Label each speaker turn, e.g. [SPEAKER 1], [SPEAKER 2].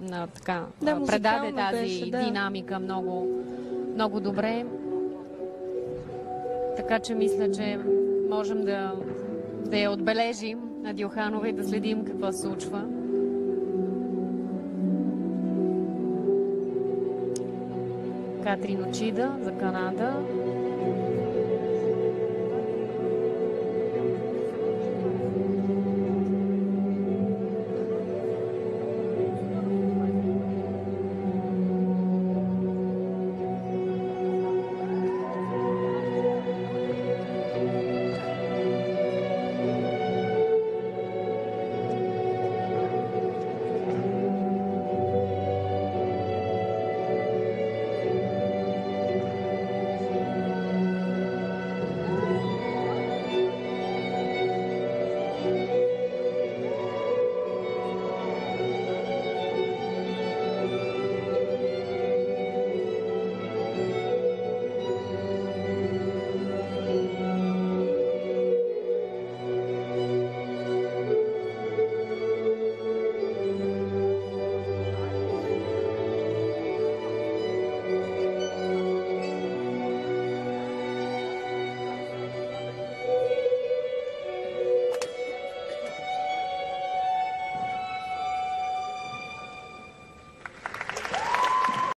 [SPEAKER 1] на, така,
[SPEAKER 2] да,
[SPEAKER 1] предаде тази
[SPEAKER 2] беше, да.
[SPEAKER 1] динамика много, много добре. Така че мисля, че можем да, да я отбележим на Дюханова и да следим какво се случва. Катрин Очида за Канада.